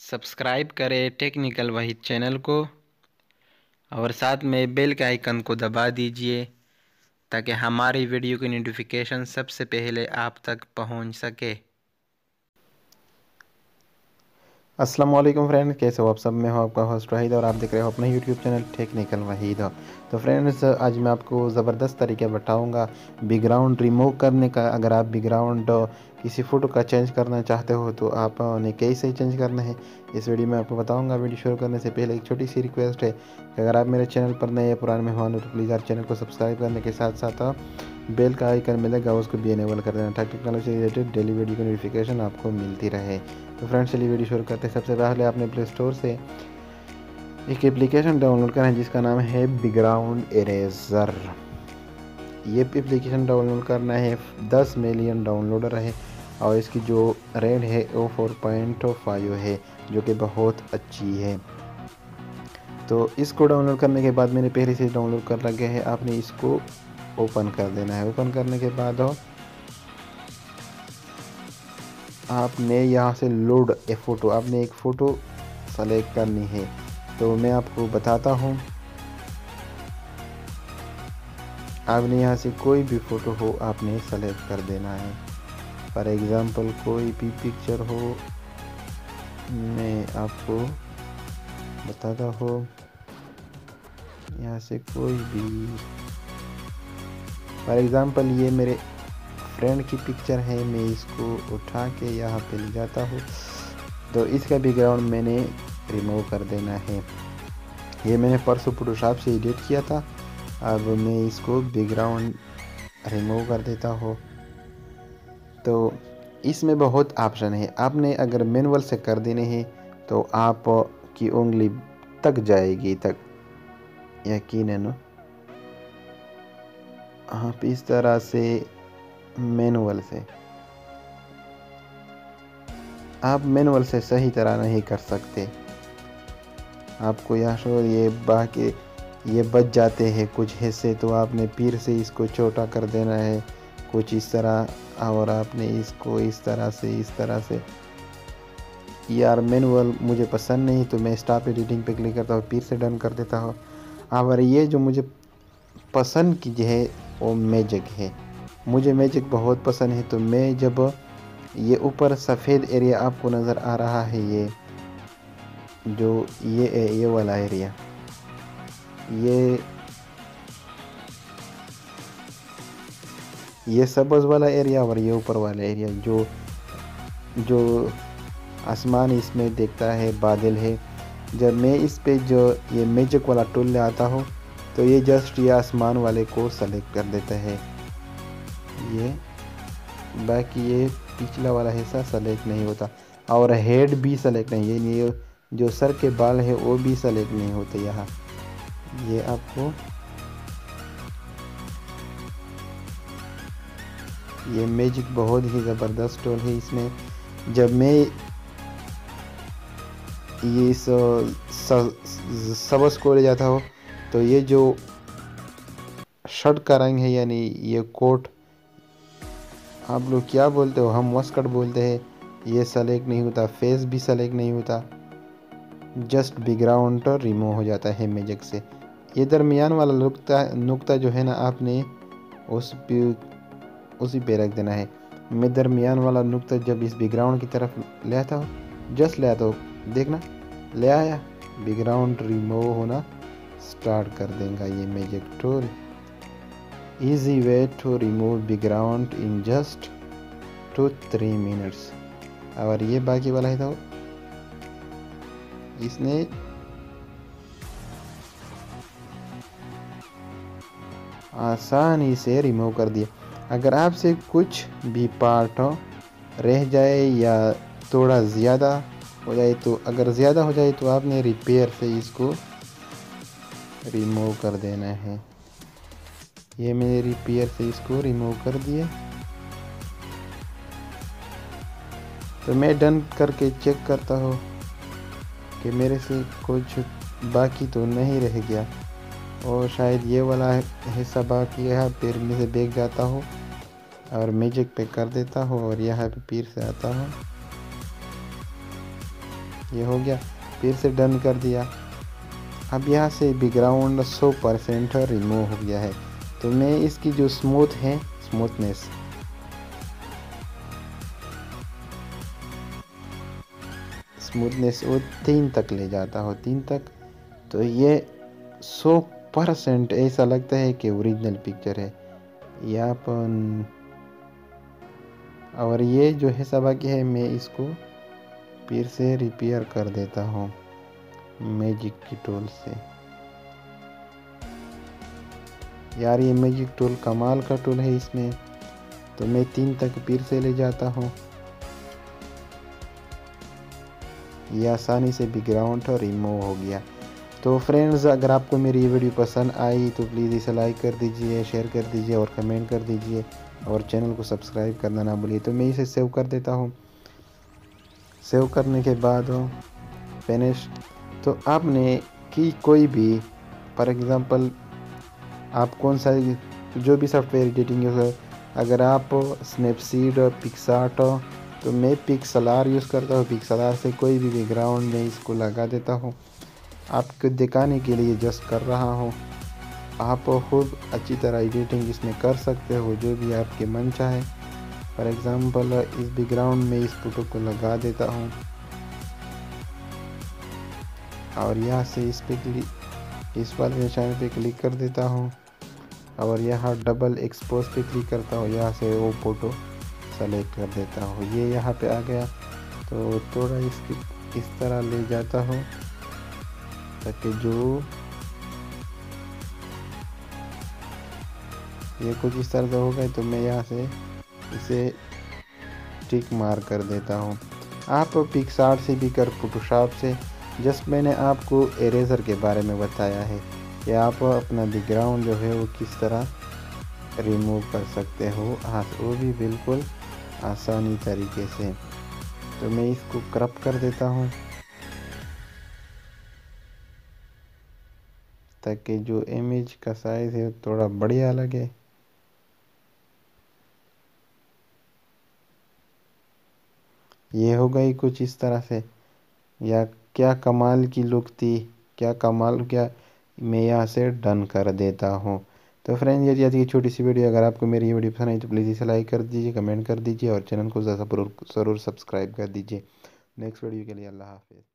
Subscribe करें technical वही channel को और साथ में बेल के आइकन को दबा दीजिए ताकि हमारी वीडियो की नोटिफिकेशन सबसे पहले आप तक पहुँच सके। अस्सलाम वालेकुम फ्रेंड कैसे हो आप सब? मैं हूँ आपका होस्ट वहीद और आप देख रहे हो अपना यूट्यूब चैनल टेक्निकल वहीद तो फ्रेंड्स, आज मैं आपको ज़बरदस्त तरीके बताऊँगा बैकग्राउंड रिमूव करने का। अगर आप बैकग्राउंड किसी फ़ोटो का चेंज करना चाहते हो तो आप उन्हें कैसे चेंज करना है? इस वीडियो में आपको बताऊँगा। वीडियो शुरू करने से पहले एक छोटी सी रिक्वेस्ट है कि अगर आप मेरे चैनल पर नए या पुराने मेहमान हो तो प्लीज़ आप चैनल को सब्सक्राइब करने के साथ साथ बेल का आइकन मिलेगा, उसको भी इनेबल कर देना ताकि टेक्नोलॉजी रिलेटेड डेली वीडियो की नोटिफिकेशन आपको मिलती रहे। तो फ्रेंड्स चलिए वीडियो शुरू करते हैं। सबसे पहले आपने प्ले स्टोर से एक एप्लीकेशन डाउनलोड करना है, जिसका नाम है बैकग्राउंड इरेज़र ये एप्लीकेशन डाउनलोड करना है 10 मिलियन डाउनलोडर है। और इसकी जो रेट है वो फोर पॉइंट फाइव है, जो कि बहुत अच्छी है। तो इसको डाउनलोड करने के बाद मैंने पहले से डाउनलोड कर रखे है, आपने इसको ओपन कर देना है। ओपन करने के बाद आपने यहाँ से लोड ए फ़ोटो आपने एक फ़ोटो सेलेक्ट करनी है। तो मैं आपको बताता हूँ, आपने यहाँ से कोई भी फ़ोटो हो, आपने सेलेक्ट कर देना है। फॉर एग्ज़ाम्पल कोई भी पिक्चर हो, मैं आपको बताता हो। यहाँ से कोई भी, फॉर एग्ज़ाम्पल ये मेरे फ्रेंड की पिक्चर है, मैं इसको उठा के यहाँ पे ले जाता हूँ। तो इसका बैकग्राउंड मैंने रिमूव कर देना है। ये मैंने परसों फोटोशॉप से एडिट किया था। अब मैं इसको बैकग्राउंड रिमूव कर देता हूँ। तो इसमें बहुत ऑप्शन है। आपने अगर मैनुअल से कर देने हैं तो आप की उंगली तक जाएगी, तक। यकीनन आप इस तरह से मैनुअल से। आप मैनुअल से सही तरह नहीं कर सकते। आपको यहाँ शोर ये बाकी, ये बच जाते हैं कुछ हिस्से तो आपने पीर से इसको छोटा कर देना है। कुछ इस तरह और आपने इसको इस तरह से, इस तरह से। यार, मैनुअल मुझे पसंद नहीं तो मैं स्टाफ एडिटिंग पे क्लिक करता हूँ पीर से डन कर देता हूँ। और ये जो मुझे पसंद की है, वो मैजिक है। मुझे मैजिक बहुत पसंद है तो मैं जब ये ऊपर सफ़ेद एरिया आपको नज़र आ रहा है, ये जो ये ये वाला एरिया ये ये सबज वाला एरिया और ये ऊपर वाला एरिया जो जो आसमान इसमें देखता है, बादल है। जब मैं इस पे जो ये मैजिक वाला टूल ले आता हूँ तो ये जस्ट ये आसमान वाले को सेलेक्ट कर देता है। ये, बाकी ये पिछला वाला हिस्सा सेलेक्ट नहीं होता। और हेड भी सेलेक्ट नहीं है ये जो सर के बाल है, वो भी सेलेक्ट नहीं होते यहाँ। ये आपको ये मैजिक बहुत ही ज़बरदस्त टूल है इसमें। जब मैं ये सबस को ले जाता हूँ तो ये जो शर्ट का रंग है, यानी ये कोट आप लोग क्या बोलते हो? हम मस्कट बोलते हैं। ये सेलेक्ट नहीं होता फेस भी सेलेक्ट नहीं होता। जस्ट बैकग्राउंड रिमूव हो जाता है मैजिक से। ये दरमियान वाला नुकता नुकता जो है ना, आपने उस उसी पे रख देना है। मैं दरमियान वाला नुकता जब इस बैकग्राउंड की तरफ़ ले आता हूँ जस्ट ले आता हूँ, देखना। ले आया बैकग्राउंड रिमूव होना स्टार्ट कर देगा ये magic tool easy way to remove background in just two three minutes और ये बाकी वाला है तो इसने आसानी से रिमूव कर दिया। अगर आपसे कुछ भी पार्ट हो, रह जाए या थोड़ा ज़्यादा हो जाए तो अगर ज़्यादा हो जाए तो आपने रिपेयर से इसको रिमूव कर देना है। ये मैंने रिपेयर से इसको रिमूव कर दिया। तो मैं डन करके चेक करता हूँ कि मेरे से कुछ बाकी तो नहीं रह गया। और शायद ये वाला हिस्सा बाकी है, फिर में से देख जाता हूँ। और मैजिक पे कर देता हूँ और यहाँ पे पीर से आता हूँ। ये हो गया। फिर से डन कर दिया। अब यहाँ से बैकग्राउंड 100 परसेंट रिमूव हो गया है। तो मैं इसकी जो स्मूथ है स्मूथनेस स्मूथनेस वो तीन तक ले जाता हो, तीन तक। तो ये सौ परसेंट ऐसा लगता है कि ओरिजिनल पिक्चर है। यहाँ पर और ये जो है सबा की है, मैं इसको फिर से रिपेयर कर देता हूँ मैजिक की टूल से। यार, ये मैजिक टूल कमाल का टूल है इसमें। तो मैं तीन तक फिर से ले जाता हूँ। ये आसानी से बैकग्राउंड रिमूव हो गया। तो फ्रेंड्स अगर आपको मेरी ये वीडियो पसंद आई तो प्लीज़ इसे लाइक कर दीजिए शेयर कर दीजिए और कमेंट कर दीजिए और चैनल को सब्सक्राइब करना ना भूलिए। तो मैं इसे सेव कर देता हूँ। सेव करने के बाद फिनिश तो आपने की कोई भी फॉर एग्ज़ाम्पल आप कौन सा जो भी सॉफ्टवेयर एडिटिंग यूज़ अगर आप स्नैपसीड और पिक्सार्ट तो मैं पिक्सलार यूज़ करता हूँ। पिक्सलार से कोई भी बैकग्राउंड में इसको लगा देता हूँ। आपको दिखाने के लिए जस्ट कर रहा हूँ। आप खुद अच्छी तरह एडिटिंग इसमें कर सकते हो, जो भी आपके मन चाहे। फॉर एग्ज़ाम्पल इस बैकग्राउंड में इस फ़ोटो को लगा देता हूँ। और यहाँ से इस पे क्लिक इस वाले निशान पे क्लिक कर देता हूँ। और यहाँ डबल एक्सपोज पे क्लिक करता हूँ। यहाँ से वो फ़ोटो सेलेक्ट कर देता हूँ। ये यहाँ पे आ गया। तो थोड़ा इसकी, इस तरह ले जाता हूँ। ताकि जो ये कुछ इस तरह का होगा तो मैं यहाँ से इसे टिक मार कर देता हूँ। आप पिक्सार्ट से भी कर फोटोशॉप से। जस्ट मैंने आपको एरेज़र के बारे में बताया है कि आप अपना बैकग्राउंड जो है वो किस तरह रिमूव कर सकते हो। हाँ वो भी बिल्कुल आसानी तरीके से। तो मैं इसको क्रप कर देता हूँ। ताकि जो इमेज का साइज़ है, थोड़ा बढ़िया लगे। ये हो गई कुछ इस तरह से। या क्या कमाल की लुक थी, क्या कमाल, क्या मैं यहाँ से डन कर देता हूँ। तो फ्रेंड ये की छोटी सी वीडियो अगर आपको मेरी ये वीडियो पसंद आई तो प्लीज़ इसे लाइक कर दीजिए कमेंट कर दीजिए, और चैनल को ज़्यादा ज़रूर सब्सक्राइब कर दीजिए। नेक्स्ट वीडियो के लिए अल्लाह हाफिज़।